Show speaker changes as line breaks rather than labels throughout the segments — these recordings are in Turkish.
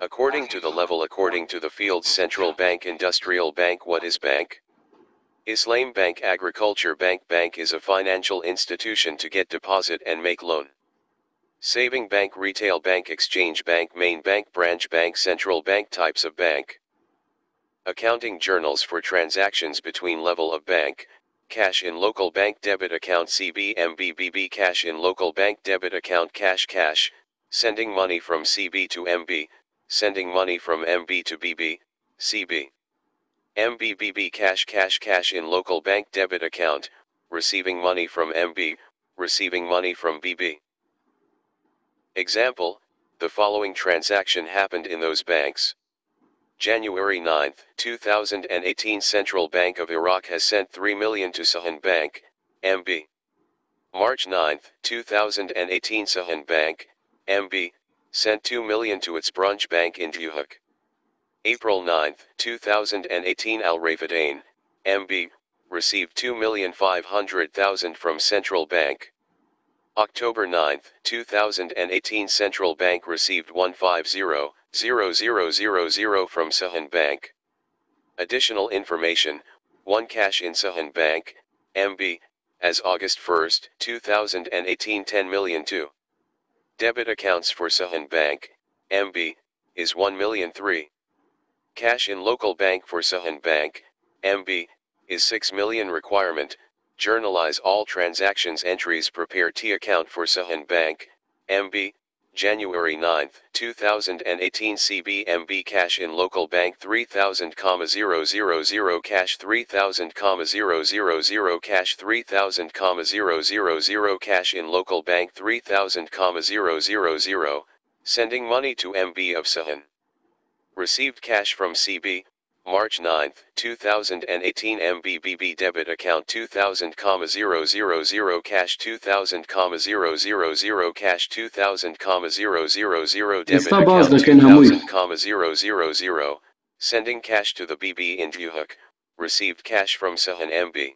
According to the level according to the field's central bank industrial bank what is bank? Islam Bank Agriculture Bank Bank is a financial institution to get deposit and make loan. Saving bank retail bank exchange bank main bank branch bank central bank types of bank. Accounting journals for transactions between level of bank, cash in local bank debit account CB cash in local bank debit account cash cash, sending money from CB to MB, sending money from MB to BB, CB. MBBB cash cash cash in local bank debit account, receiving money from MB, receiving money from BB. Example, the following transaction happened in those banks. January 9, 2018 Central Bank of Iraq has sent 3 million to Sahan Bank, MB. March 9, 2018 Sahan Bank, MB, sent 2 million to its branch bank in Duhok. April 9, 2018 Al Rafadain, MB, received 2,500,000 from Central Bank. October 9, 2018 Central Bank received 150,000 from Sahan Bank. Additional information, 1 cash in Sahan Bank, MB, as August 1, 2018 10 million 2. Debit accounts for Sahan Bank, MB, is 1 million 3. Cash in local bank for Sahan Bank, MB, is 6 million requirement, journalize all transactions entries prepare T account for Sahan Bank, MB, January 9, 2018 CBMB cash in local bank 3000,000 cash 3000,000 cash 3000,000 cash in local bank 3000,000 sending money to MB of Sahan. Received cash from CB, March 9, 2018 MBBB debit account 2000,000 cash 2000,000 cash 2000,000 debit account 2000,000 sending cash to the BB in Duhok, received cash from Sahan MB.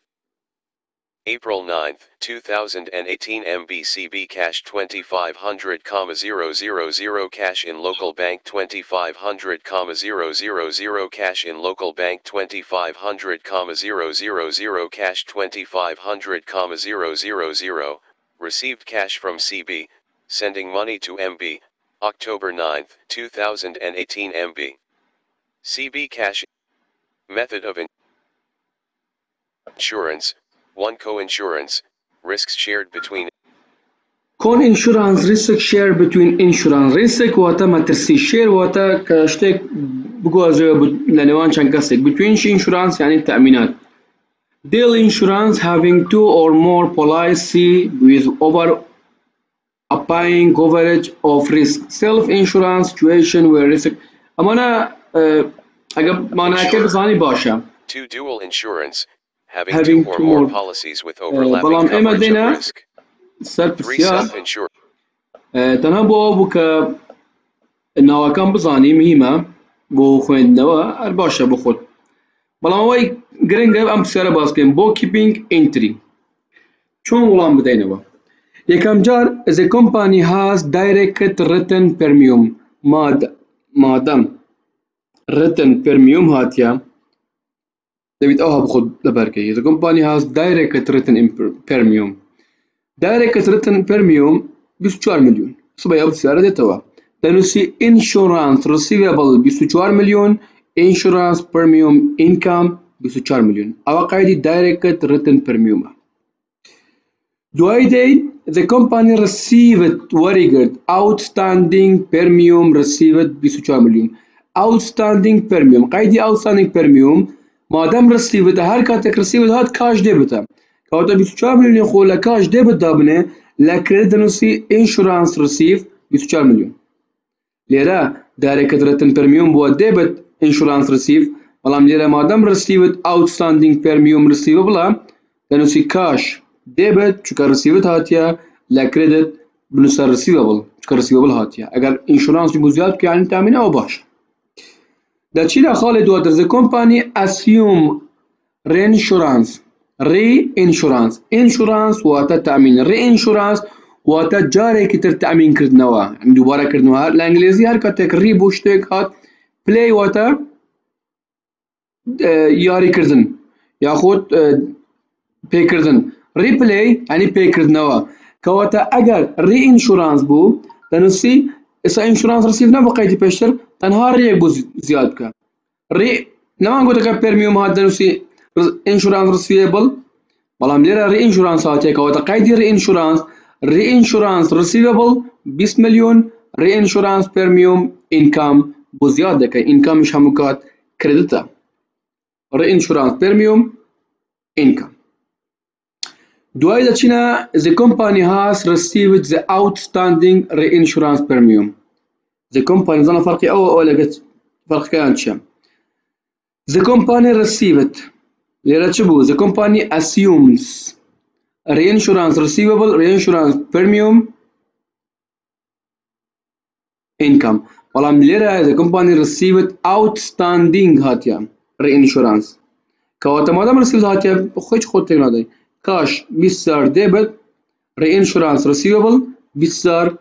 April 9, 2018 MBCB cash 2500,000 cash in local bank 2500,000 cash in local bank 2500,000 cash 2500,000 received cash from CB, sending money to MB, October 9, 2018 MB. CB cash. Method of insurance one co-insurance, risks shared between
كون انشورانس ريسك شير بتوين انشورانس ريسك واتا ما ترسي شير واتا كاشتك بقوازو لنوان شان كسك between شي انشورانس يعني التأمينات Deal insurance having two or more policy with over applying coverage of risk self insurance situation where risk امانا اگر معناها كيف زاني باشا
two dual insurance Having,
Having
two or
two
more
more-
policies with
بەڵام
overlapping
ئێمە
coverage
دێنا
of risk.
سەر
Three
پرسیار
self-insured.
تەنها بۆ ئەو بوو کە ناوەکان بزانیم هیمە بۆ خوێندنەوە هەر باشە بۆ خۆت بەڵام ئەوەی گرنگە ئەم پرسیارە باس بکەین بۆ کیپینگ ئینتری چۆن وەڵام بدەینەوە؟ یەکەم جار as a company has direct written premium. ماد مادەم. written premium هاتیە. دەبێت ئەوها بخۆت لەبەرکەی the company has direct written premium direct written premium 24 مليون سبا يا بسيارة ديتوا دنوسي insurance receivable 24 مليون insurance premium income 24 مليون أو قاعدة direct written premium دوای دەی the company received ورقت outstanding premium received 24 مليون outstanding premium قاعدة outstanding premium مادام received هر کاتێک received هات کاش دێبتە کەواتە 24 ملیۆنی خۆ لە کاش دێبت دابنێ لە کرێت دەنووسی insurance receive 24 ملیۆن لێرە دارێکت رەتن پەرمیوم بووە دێبت insurance receive بەڵام لێرە مادەم received outstanding premium receive بڵە دەنووسی کاش دێبت چکە received هاتیە لە کرێدت بنووسە receivable چکە receivable هاتیە ئەگەر insurance بوو زیاد بکەیان تامینەوە باش دەچینە خاڵی دواتر the company assume reinsurance reinsurance insurance واتە تامین reinsurance واتە جارێکی تر تەمینکردنەوە دووبارەکردنەوە لە ئەنگلیزی هەر کاتێک ڕی بۆ شتێک هات پلی واتە یاریکردن. یاخود پێکردن. ریپلی ئەنی پێکردنەوە. کەواتە ئەگەر ڕئینشورانس بوو دەنووسی ئێستا ئینشورانس ڕسیف نە بۆ قەیدی پێشتر تنها ری زیاد بکە ڕێ نەوان گوتەکە پەرمیوم هات دەنووسی ئینشورانس ڕسیبل بەڵام لێرە ڕێ ئینشورانس هاتێکەوە قایدی ری ئینشورانس ری ئینشورانس ڕسیبل 20 میلیون. ری ئینشورانس پرمیوم ئینکام بو زیاد دەکەی ئینکامیش هەموو کات کردتە ڕێ ئینشورانس پەرمیوم ئینکام دوای دەچینە زی کۆمپانی هاس ڕستیوت زە ئاوتستاندینگ ری ئینشورانس پرمیوم. The company ظن فرقي أو أو لقت فرق كان شام The company received لرتشبو The company assumes reinsurance receivable reinsurance premium income والله مليرة the company received outstanding هاتيا reinsurance كواتا مادام received هاتيا خوش خود تقنادي كاش بيسار debit reinsurance receivable بيسار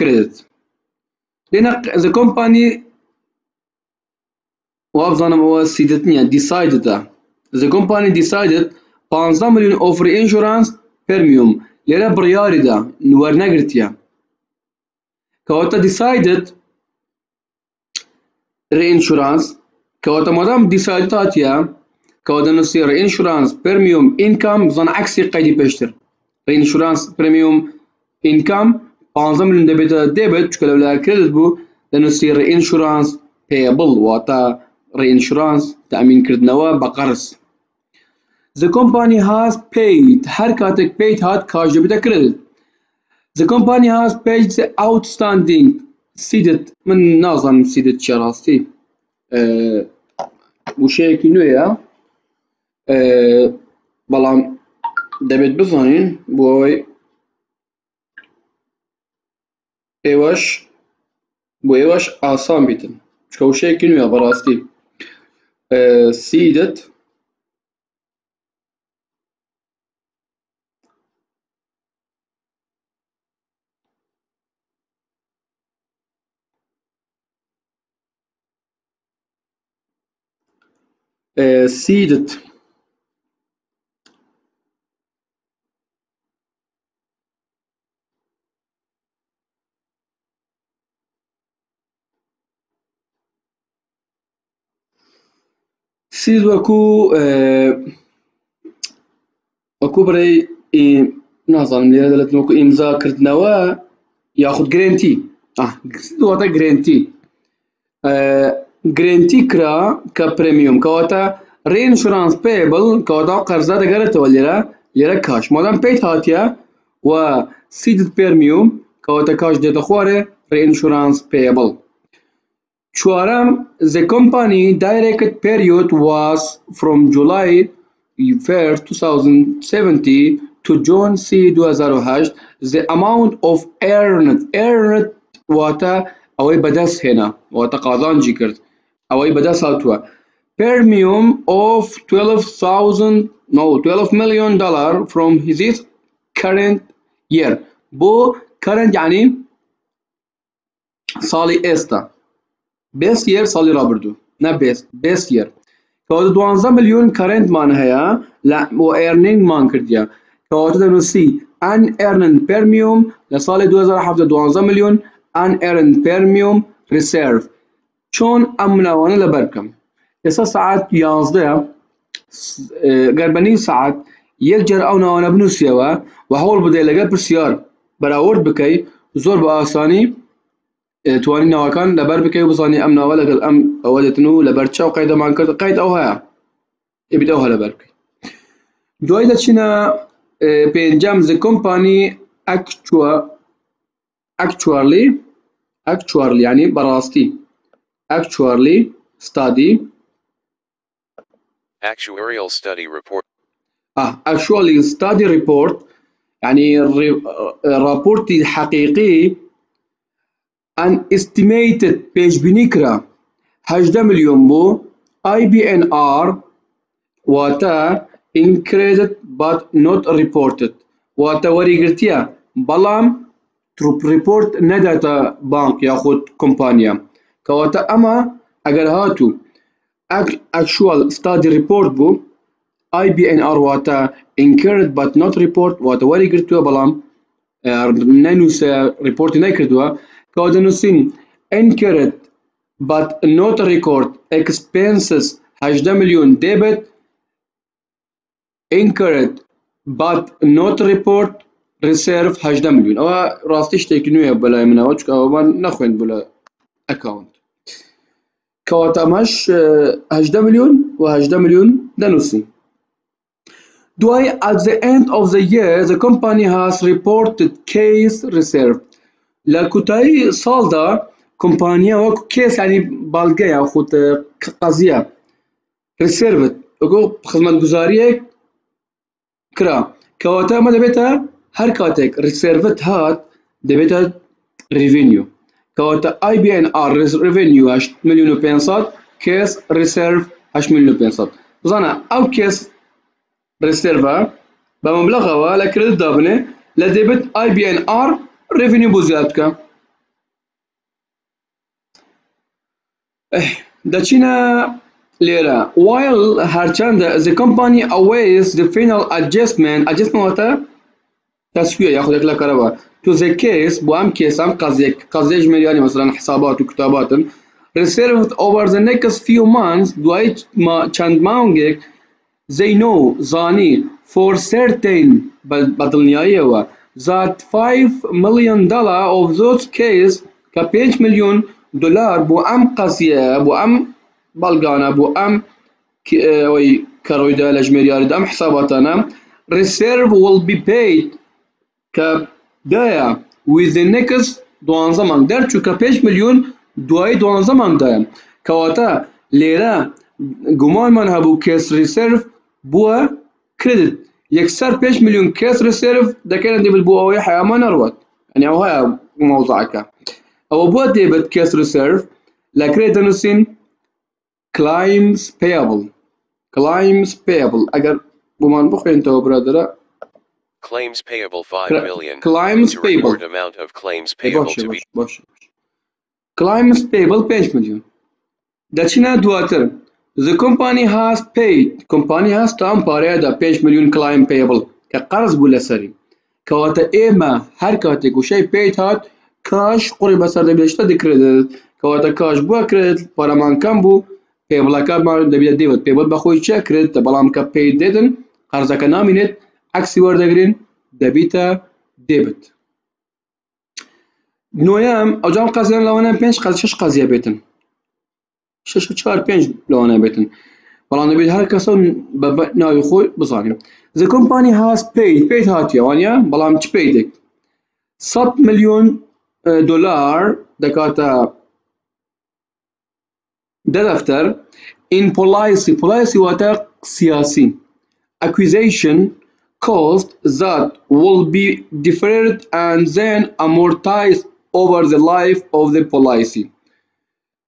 credit لأن the company وابزانم هو سيدتنيا decided the company decided 15 مليون of reinsurance premium لێرە بڕیاریدا وەرنەگرتیە کەواتە decided reinsurance کەواتە مادام decided هاتیە كودنسي رينشورانس بريميوم انكم بزن عكسي قيدي بيشتر رينشورانس بريميوم انكم 15 مليون ديبت ديبت شكل ولا كريدت بو دنسي رينشورانس payable واتا رينشورانس تأمين كردنوا بقرض The company has paid هر كاتك paid هات كاش ديبت كريدت The company has paid the outstanding سيدت من نظم سيدت شراستي أه وشيكي نويا بەڵام دەبێت بزانین بۆی Ewach bu Ewach asan bitin. Çavuşa şey girmiyor barasti. E, ee, Sidet ee, e, Seeded سیز وەکو وەکو بڕێ نازانم لێرە دەڵێت وەکو ئیمزاکردنەوە یاخود گرنتی؟ واتە گرنتی. گرنتی کرا کە پرمیوم کەواتە ڕێنشورانس پێبڵ کەواتە قەرزە دەگەرێتەوە لێرە لێرە کاش. مادام پێیت هاتیە و سیدت پێرمیوم کەواتە کاش دێتە خوارێ ڕێنشورانس پێبڵ Chuaram, the company direct period was from July 1st, 2070 to June C 2008 the amount of earned earned واتا اوي بدس هنا واتا قازانجي كرت اوي بدس هاتوا premium of 12,000 no 12 million dollar from his current year بو current يعني صالي استا best year sali ra birdû ne best? Best year. Kawate 12 milyon karent man heye û earning man kirdiye. Kawate denosî an earned premium li salê 2017 12 milyon an earned premium reserve. Çon em minawane li ber bikim. Lêsa saet 11 ya e, gerbenî saet yek cer ew nawane binûsiye we û hewl bide li gel pirsyar berawerd bike zor bi asanî توانی ناوەکان لەبەر بکەی بزانانی ئەم ناوە لەگەڵ ئەم ئەوە دێتن و لەبەر چاو قەیدەمان کرد قەید ئەو هەیە. ئبیت ئەو هە لەبەر دوای دەچینە پێنجەم ز کۆمپانی actually يعني براستي actually study
actuarial study report.
آه actually study report يعني رابورتي الحقيقي an estimated بيشبینی کرا. 18 میلیۆن بۆ IBNR واتە increased but not reported واتە وەریگرتیە. بەڵام ریپۆرت نەداتە بانک یاخود کۆمپانیا. کەواتە ئەمە ئەگەر هاتوو. ئەکشوال ستادی ریپۆرت بوو IBNR واتە incurred but not report واتە وەری گرتووە بەڵام نەنووسە ریپۆرتی نەکردووە. کەوا دەنووسین incurred but not record expenses 18 میلیۆن دێبێت incurred but not report reserve 18 میلیۆن ئەوە ڕاستی شتێکی نوێ بەلای منەوە چکە ئەومان نەخوێن بۆ لە ئەکاونت کەواتە ئەمەش 18 میلیۆن و 18 میلیۆن دەنووسین دوای at the end of the year the company has reported case reserve لە کوتایی ساڵدا کۆمپانیا وەکو کێس ینی باڵگە یاخود قەزیە reserved وەکو خزمەتگوزاریەک کرا. کەواتە ئەمە دەبێتە هەر کاتێک reserved هات دەبێتە revenue کەواتە IBNR revenue 8 میلیۆن و 500 کێس reserve 8 میلیۆن و 500 بزانە ئەو کێس ريسيرفا بە مەبلغەوە لە کرێت دابنێ لە دەبێت IBNR revenue بۆ زیاد بکە دەچینە لێرە while هەرچەندە the company awaits the final adjustment adjustment واتە تسویه یاخود لە کارەوە to the case بۆ ئەم کێس ئەم قەزێک قەزێ ژمێریانی مەسەران حسابات و کتاباتن reserved over the next few months دوای چەند مانگێک they know زانی for certain بەدڵنیاییەوە that 5 million dollar of those case کە 5 میلیۆن دلار بۆ ئەم قەزیە بۆ ئەم بەڵگانە بۆ ئەم ئەوەی کەڕۆیدا لە ژمێریاریدا ئەم حساباتانە reserve will be paid کە دایە with the next دوانزە مانگ دەرچوو کە 5 میلیۆن دوای دوانزە مانگدایە کەواتە لێرە گومانمان هەبوو کێس ریسرف بووە کردت یەکسەر 5 میلیۆن کەس ریسرف دەکەن دەبێت بۆ ئەوەی حیامان نەڕوات ئەنی ئەو هەیە مۆزعەکە ئەوە بۆ دەبێت کەس ریسرف لەکرێت دەنووسین claims payable. claims payable. ئەگەر بۆمان بخوێنتەوە برادرە
Claims payable 5 million.
Claims
to
payable.
record amount of claims payable to be
claims payable 5 میلیۆن دەچینە دواتر The company has paid کۆمپانی هەست ئەم پارەیەدا 5 میلیۆن claim payable کە قەرز بوو لەسەری. کەواتە ئێمە هەر کاتێک وشەی پێیت هات کاش قوڕی بەسەر دەبێشتە دەکرێت کەواتە کاش بووە کرێت پارەمان کەم بوو پێبڵەکەمان دەبێت دێوت پێبەت بەخۆی چێ کرێت بەڵام کە پێی دێدن قەرزەکە نامینێت عکسی وەردەگرین دەبیتە دێبت. نۆیەم ئەوجام قەزیان لەوانە پێنج قەز شش قەزیە بێتن. شش چوار پێنج لەوانە بێتن بەڵام دەبێت هەر کەسە بە ناوی خۆی بزانیم The company has paid paid هاتیەوانە بەڵام چ پێیدێک 100 میلیۆن دلار دەکاتە دەدەفتەر in policy policy واتە سیاسی accusation cost that will be deferred and then amortized over the life of the policy.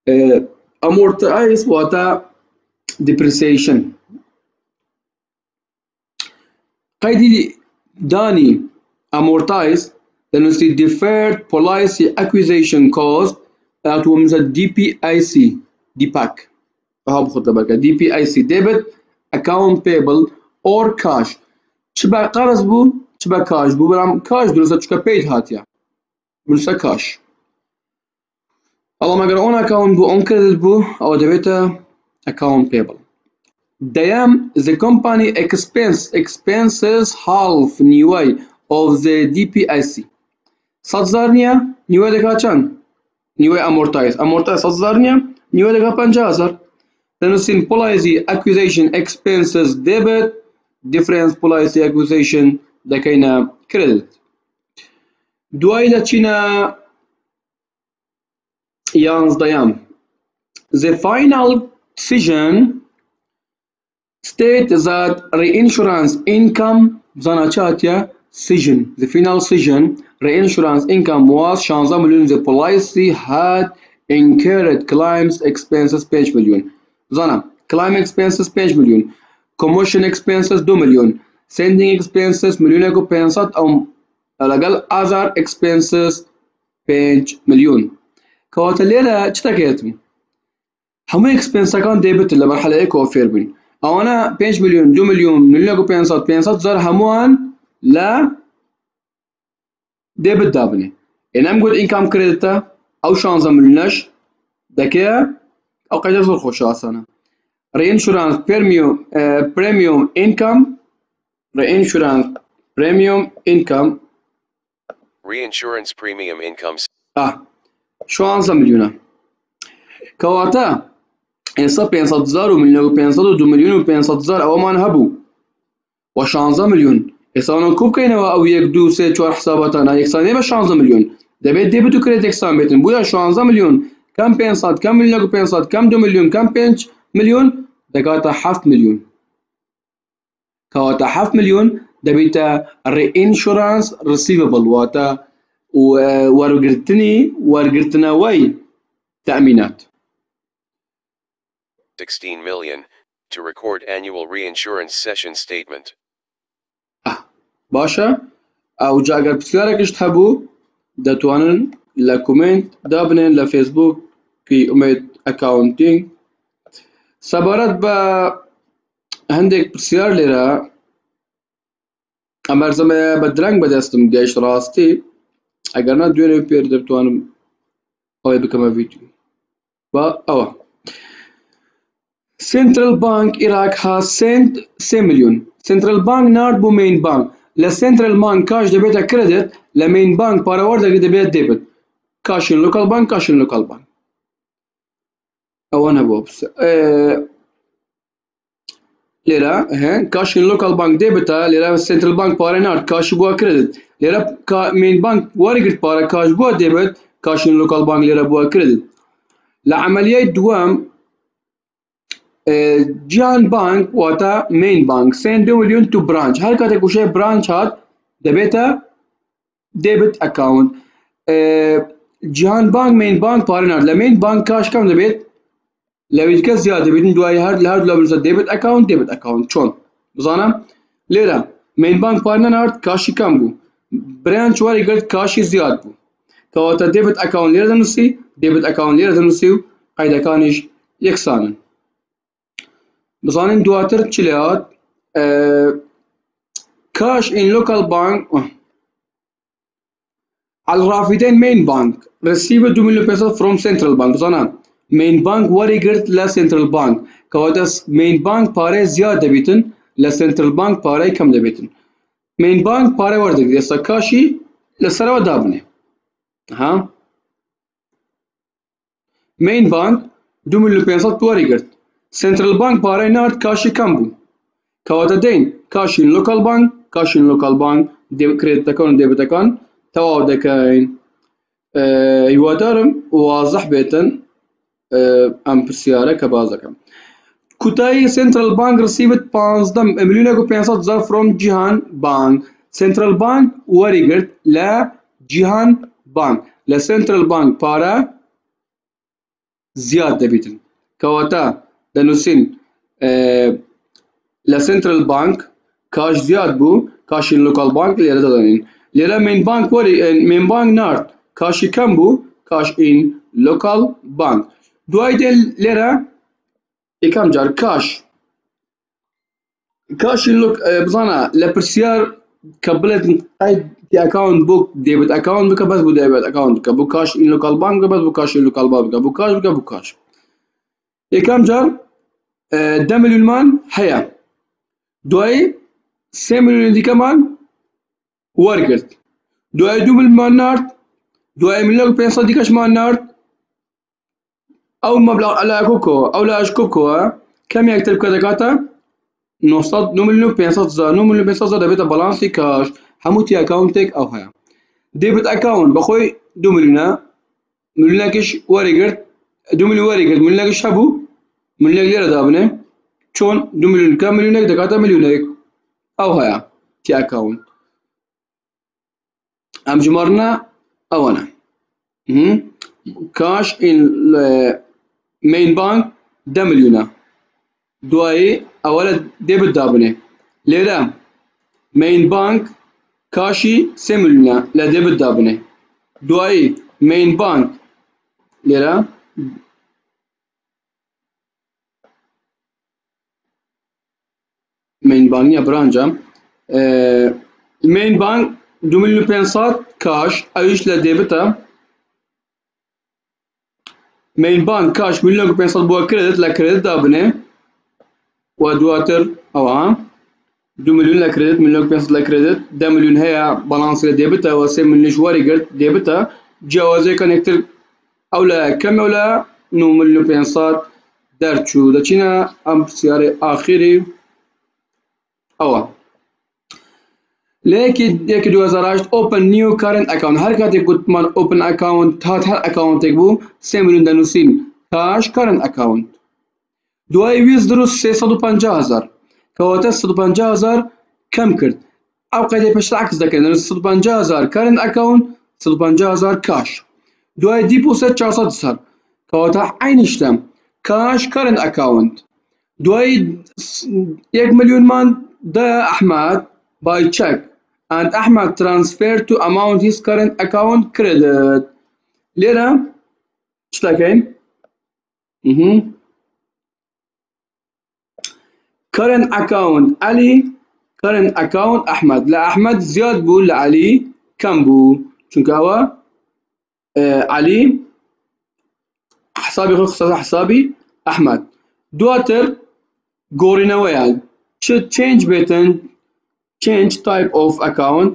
Uh, amortize واتە depreciation. قيدي داني amortize دەنووسی deferred policy accusation cost ئەتوە مثل DPIC DPAC ئەها بخۆتە بەکە DPIC debit account payable or cash چ بە قەرز بوو چ بە کاش بوو بەڵام کاش درستە چکە پێیت هاتیە our Magrone account bu uncredited bu our debtor account payable. Dayam the company expense expenses half niway of the DPIC. Satzarnia niway de kachan niway amortize amortize satzarnia niway de kapanchazar. Then we see policy acquisition expenses debit difference policy acquisition the kaina credit. Duay da china Jans Dayam. The final decision states that reinsurance income Zana Zanachatya decision. The final decision. reinsurance income was 16 milyon. The policy had incurred claims expenses 5 milyon. Zana, claim expenses 5 milyon. Commotion expenses 2 milyon. Sending expenses milyona ko pensat um, am alagal other expenses 5 milyon. کەواتە لێرە چ دەکەێتم هەموو ئەکسپنسەکان دەیبتن لە مەرحەلەیەکەوە فێر بووین ئەوانە 5 میلیۆن 2 میلیۆن 500 500 زار هەمووان لە دێبت دابنێ ئێنەم گوت ئینکام کرێتە ئەو شانزە ملیۆنەش دەکەیە ئەو قەیدە زۆر خۆش ئاسانە reinsurance premium uh, premium income reinsurance premium income
Reinsurance premium income
ah 16 ملیۆنە کەواتە ئێستا 500 زار و میلیۆن و 500 و 2 میلیۆن و 500 زار ئەوەمان هەبوو. و 16 میلیۆن. ئێستاان کو بکەینەوە ئەو یەک دو سێ چوار حسابەتانە یەکسانێ بە 16 میلیۆن. دەبێت دێبێت و کرێت یەکسان بێتن. بووە 16 میلیۆن. کەم 500 کەم میلیۆن و 500 کەم 2 میلیۆن کەم 5 میلیۆن. دەکاتە 7 میلیۆن. کەواتە 7 میلیۆن دەبێتە ڕێئینشورانس ڕسیڤبڵ واتە وەرگرتنی وەرگرتنەوەی تەمینات
16 million to record annual reinsurance session statement.
باشە؟ ئەو جاگەر پرسیارێکشت هەبوو دەتوانن لە کومنت دابنێن لە فێسبوک کی ئومێت ئەکاونتینگ. سەبارەت بە هەندێک پرسیار لێرە. ئەمەرزەمەیە بە درەنگ بەدەستم گەیشت ڕاستی. Egerna duelê pêr dertwanim xwe bikeme vîdyo. Ba ew e. Central Bank Iraq ha send sê milyon. Central Bank nard bû Main Bank. Li Central Bank kaş dibête kredit, li Main Bank parawerdekê dibêt debit. Kaşên lokal bank, kaşên lokal bank. Ew nebû pise. Lêra, kaşên lokal bank debita, lêra Central Bank parê nard, kaşî bû kredit. Lera ka main bank war girt para kaj bua debet kaşın lokal bank lera bua kredi. La ameliye duam eh, Cihan Bank vata Main Bank send 2 milyon to branch. Her kate kuşe e branch hat debeta debit account. Eh, Cihan Bank Main Bank parin La Main Bank kaş kam debet Levitka ziyade bidin duayı her her dolabınızda debit account debit account çon. Buzana lira Main Bank parin art kaşı kam bu. برایان چواری گرت کاشی زیاد بوو. کەواتە دەبێت ئەکان لێرە دەنووسی دەبێت ئەکان لێرە دەنووسی و قەیدەکانیش یەکسانن. بزانین دواتر چ لێ هات؟ cash in local bank الرافدين مين بانك رسيب 2000 بيسا from central bank بزانا مين بانك واري گرت لا central bank كواتس مين بانك پاره زياد دبيتن لا central bank پاره کم دبيتن مین بانک پارە وەردەگرێت ئێستا کاشی لەسەرەوە دابنێ. ها مین بانک 2 میلیۆن 500 وەریگرت سنترل بانک پارەی نارد کاشی کەم بوو. کەواتە دەین کاشین لۆکال بانک کاشین لۆکال بانک دێکرێتەکان و دێبەتەکان تەواو دەکەین. هیوادارم وازەح بێتن ئەم پرسیارە کە باز دەکەم. Kutai Central Bank received $5 milyona kupyasat zar from Jihan Bank. Central Bank varigırt la Jihan Bank. La Central Bank para ziyad debitin. Kavata denusin e, eh, la Central Bank kaç ziyad bu? Kaşin lokal bank lira da denin. Lira main bank var, eh, main bank nart. Kaşi kam bu? Kaşin lokal bank. Duayde lira کاش ئین لوکال بانک دوای دێن لێرە یەکەم جار کاش کاشی بزانە لە پرسیار کە بڵێت ئەکاونت بۆ دێبێت ئەکاونت بکە بەس بوو دەبێت ئەکاونت بکە بۆ کاش این لوکال بانک بەس بۆ کاشی لوکال بانک بکە بۆ کاش بکە بۆ کاش یەکەم جار دە میلیۆنمان هەیە دوای سێ میلیۆن دیکەمان وەرگرت دوای دوو میلیۆنمان أو مبلغ على كوكو. أو لا أشكوكو كم يكتب كذا كاتا؟ نصد نملنو بينصد زا نملنو بينصد زا دبيتا بلانسي كاش. هموتي أكاونتك أو هيا. ديبت أكاونت بخوي دوملنا ملنا كش واريجر دوملنا واريجر ملنا كش هبو؟ ملنا ليرة دابنه چون دوملنا كم ملنا دكاتا ملنا أو هيا. تي أكاونت. أم جمارنا؟ أو أنا. كاش إن بانک ده میلیۆنە دوایی ئەوە لە دێبت دابنێ لێرە مین بانک کاشی سێ میلیۆنە لە دێبت دابنێ دوایی مین بانک لێرە مین بانک نییە برانجە مین بانک دو میلیۆن پێ کاش ئەویش لە دێبتە میلبان کاش میلیۆن پێ بۆ کردت لە کرددا بنێ و دواتر ئەوە دو میلیون لە کردت میلیۆن پێ لە کردت. ده میلیون هەیە بەڵانس لە دێبتە و سێ میلیژواری گرت دێبتە. جیاوازەیە کەنێکتر ئەو لە کەمە لە نو میلیون پێسات دەرچوو. دەچینە ئەم پرسیارێ ئاخری ئەوە. لەیەکی یەکی 2008 ئۆپن نیو کارنت ئەکاونت هەر کاتێک گوتمان ئۆپن ئەکاونت هات هەر ئەکاونتێک بوو سێ میلیۆن دەنووسین تاش کارنت ئەکاونت دوای ویست دروست 350 هزار کەواتە 150 هزار کەم کرد ئەو قەیدەی پێش عکس دەکەن 150 هزار کارنت ئەکاونت 150 هزار کاش دوای دیپ و 400 هزار کەواتە عینی شتم کاش کارنت ئەکاونت دوای 1 میلیۆنمان دا ئەحمد by check and Ahmad transferred to amount his current account credit. ليرة اشتكين أها current account علي current account أحمد لا أحمد زياد بو لعلي كم بو چونك هو آه علي حسابي خصوصا حسابي أحمد دواتر قورينا ويا change بيتن change type of account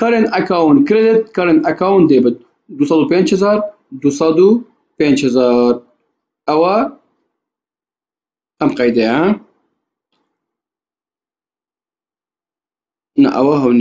current account credit current account debit 205000 205000 ئەوە ئەم قەیدەیە نە ئەوە هەو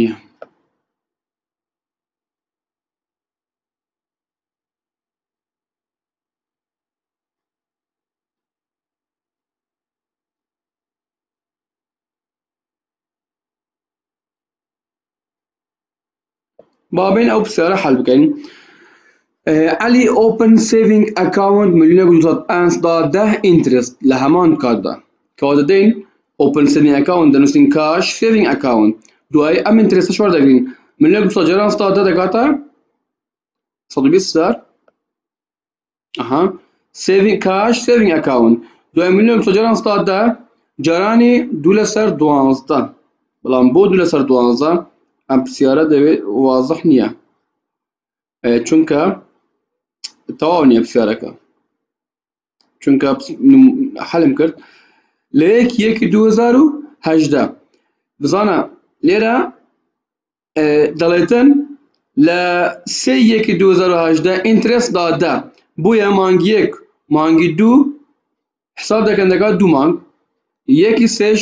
بابين أو بسعر halbuki Ali open saving account أنس دا ده interest لهمان كاردا كاردا دين open saving account دنسين نسين cash saving account. اي أم interest شوار دقیقین ملیون دوست جرانس دا ده دقیقه صد و بيس سر. آها. Saving cash saving account. دوای ملیون دوست جرانس دا ده جراني دوله سر دا بلان بو دوله سر دا ئەم پرسیارە دەوێت وازح نییە. چونکە تەواو نییە پرسیارەکە. چونکە حلم کرد. لە یەک یەکی 2010 بزانە لێرە دەڵێتن لە سێ یەکی 2010 ئینترست دادا بۆیە مانگیەک مانگی دوو حساب دەکەن دەکات دوو مانگ. یەکی سێش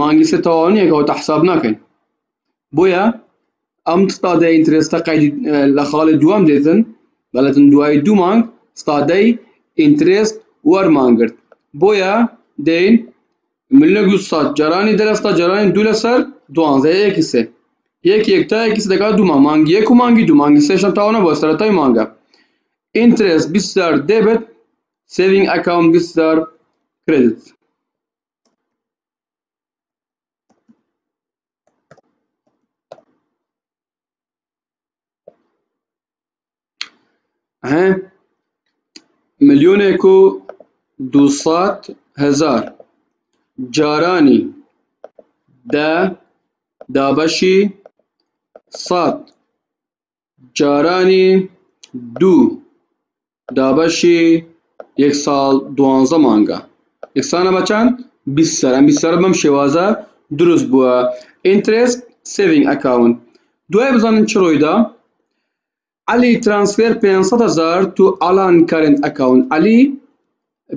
مانگی سێ تەواوانیەکەەوە تا حساب ناکەین. بۆیە ئەم ستادەی ئینترێستە قەیدی لە خاڵی دووەم دێتن بەڵێتن دوای دوو مانگ ستادەی ئینترێست وەرمانگرت بۆیە دەین ملە گوسات جارانی دەرەستا جارانی دوو لەسەر دوانزە یەکی سێ یەک یەکتایەکی دەکات دوومە مانگی یەک و مانگی دوو مانگی سێشم تاوانە بۆ سەرەتای مانگە ئینترێست بیستار دێبێت سێڤینگ ئەکاونت بیستار کردیت ملیۆنێک و دووسەد هەزار جارانی دە دابەشی سەد جارانی دوو دابەشی یەک ساڵ دوانزە مانگە یەکسانە بە چەند بیست سەر ئەم بیست سەر بەم شێوازە دروست بووە ئینترست سێڤینگ ئەکاونت دوای بزانن چ ڕۆیدا علي ترانسفير 500000 تو الان كارنت اكاونت علي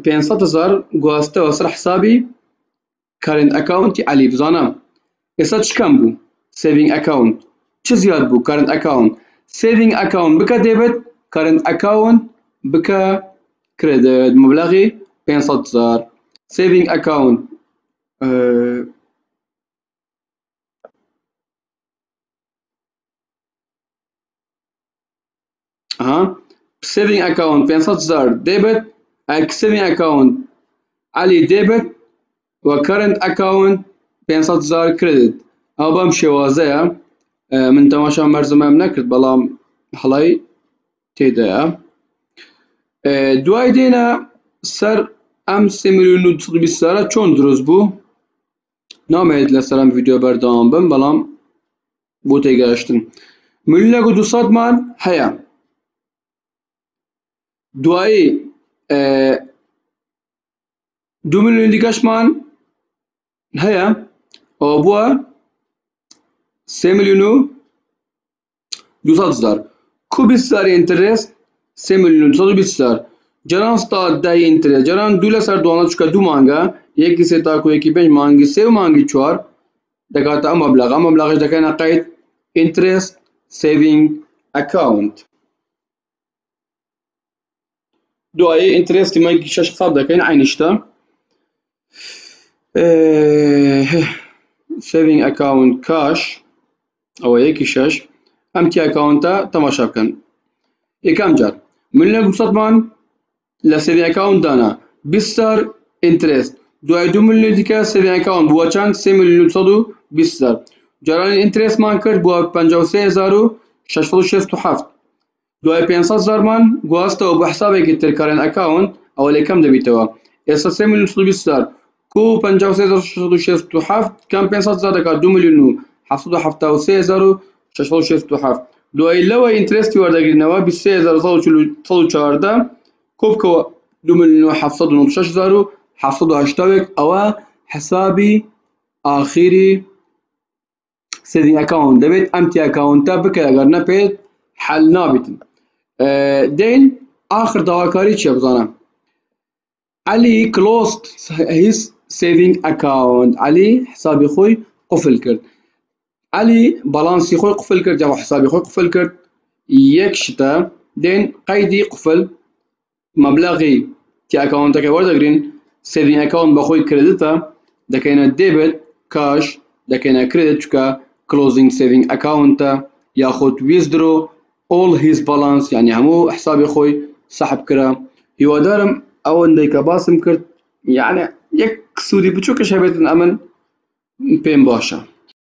500000 گواستە وە سەر حسابی کارێن علي بزانا بزانم ئێستا بو بوو سڤنگ ئەکاونت زياد بو كارنت کارن ئەکاونت سڤنگ ئەکاونت ديبت كارنت کارن ئەکاونت بکە مبلغي مبلغی 500 سڤنگ ئەکاونت account ها saving account 500 هزار ديبت saving account علي ديبت و current account 500 هزار كريدت او بم شوازه من تەماشام مەرزەمەم نەکرد بەڵام هەڵای تێدایە دوای دێنە سەر ئەم سێ میلیۆن و سەد و بیست هەزارە چۆن دروست بوو نامەوێت لەسەر ئەم ڤیدیۆ بەردەوام بم بەڵام بۆ تێگەشتن ملیۆنێک و دوسەدمان هەیە duayı eh, du milyon dikashman haya obua se milyonu yusadzlar kubissar interes se milyonu yusadzlar jaran sta dai interes jaran dula sar dona chuka du manga ek se ta ko ek mangi se mangi chwar dakata mablagh mablagh dakana qait interest saving account duaye interestima gişaş sadaka aynı işte. saving account cash اوەیە کیشەش ئەم تیاکەونتە تەماشا بکەن یەکەم جار من لە گوسەتمان لە سریەکەون دانا بیستار ئینترست دوای دو ملیۆن دیکە سریەکەون بووە چەند سێ میلیون سەد و بیستار جارانی ئینترسمان کرد بووە 56 6 1970 دوای 500 زارمان گواستەوە بە حسابێکی تر کارن ئەکاونت ئەوە لێکەم دەبیتەوە. ئێستا و بیست سەر کو 5667 کەم 500 زار دەکات 2 میلیۆن و 773 دوای لەوە ئینترستی وەردەگرینەوە 23114 کۆبکەوە 2 میلیۆن و 796 ئەوە حسابی ئاخیری سێدی ئەکاونت دەبێت ئەم تی ئەکاونتە بکە ئەگەر نەپێت حل نابتن آه، دين آخر دواكاري چه بزانم علي closed his saving account. علي حسابي خوي قفل کرد. علي بالانسي خوي قفل کرد جمع حسابي خوي قفل کرد. يكشتا دين قيدي قفل. مبلغي تي اكاونتك وردقرين saving account بخوي كريدتا دكينا debit cash. دكينا credit چكا closing saving account ياخد withdraw all his balance يعني همو حسابي خوي سحب كرا هوادارم او انديك باسم كرت يعني يك سودي بچوكش هبتن امن بين باشا